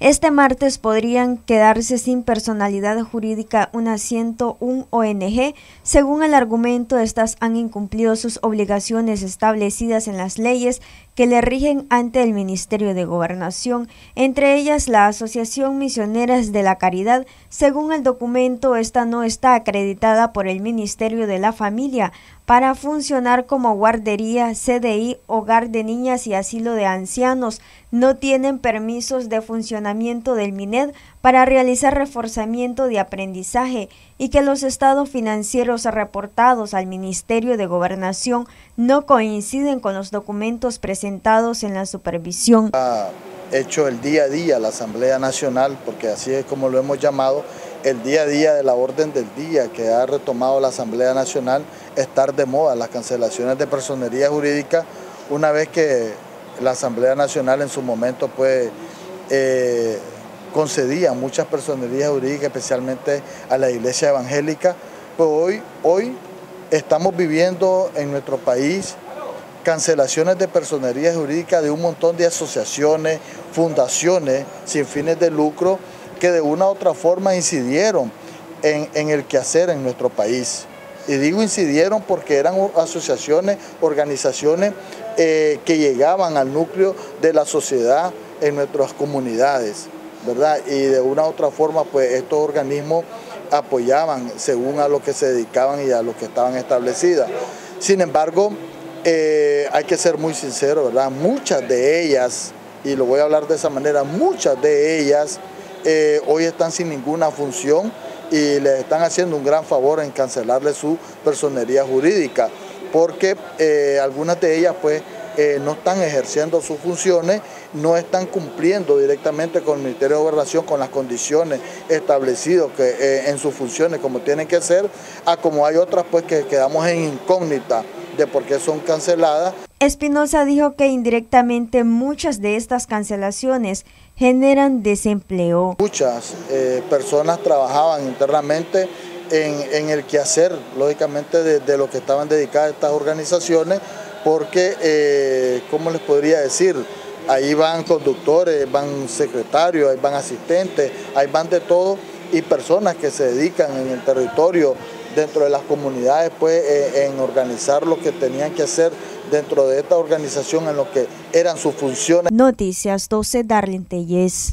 Este martes podrían quedarse sin personalidad jurídica unas 101 ONG. Según el argumento, estas han incumplido sus obligaciones establecidas en las leyes que le rigen ante el Ministerio de Gobernación, entre ellas la Asociación Misioneras de la Caridad. Según el documento, esta no está acreditada por el Ministerio de la Familia para funcionar como guardería, CDI, hogar de niñas y asilo de ancianos. No tienen permisos de funcionamiento del MINED para realizar reforzamiento de aprendizaje y que los estados financieros reportados al Ministerio de Gobernación no coinciden con los documentos presentados en la supervisión. Ha hecho el día a día la Asamblea Nacional, porque así es como lo hemos llamado, el día a día de la orden del día que ha retomado la Asamblea Nacional, estar de moda las cancelaciones de personería jurídica, una vez que la Asamblea Nacional en su momento pues eh, concedía muchas personerías jurídicas, especialmente a la iglesia evangélica, pues hoy, hoy estamos viviendo en nuestro país cancelaciones de personerías jurídicas de un montón de asociaciones, fundaciones sin fines de lucro que de una u otra forma incidieron en, en el quehacer en nuestro país. Y digo incidieron porque eran asociaciones, organizaciones eh, que llegaban al núcleo de la sociedad en nuestras comunidades, ¿verdad? Y de una u otra forma, pues estos organismos apoyaban según a lo que se dedicaban y a lo que estaban establecidas. Sin embargo, eh, hay que ser muy sincero, ¿verdad? Muchas de ellas, y lo voy a hablar de esa manera, muchas de ellas eh, hoy están sin ninguna función y les están haciendo un gran favor en cancelarle su personería jurídica, porque eh, algunas de ellas pues no están ejerciendo sus funciones, no están cumpliendo directamente con el Ministerio de Gobernación con las condiciones establecidas que, en sus funciones como tienen que ser, a como hay otras pues que quedamos en incógnita de por qué son canceladas. Espinosa dijo que indirectamente muchas de estas cancelaciones generan desempleo. Muchas eh, personas trabajaban internamente en, el quehacer, lógicamente, de, lo que estaban dedicadas estas organizaciones, porque, eh, ¿cómo les podría decir? Ahí van conductores, van secretarios, ahí van asistentes, ahí van de todo, y personas que se dedican en el territorio dentro de las comunidades pues, eh, en organizar lo que tenían que hacer dentro de esta organización en lo que eran sus funciones. Noticias 12 Darlene Telles.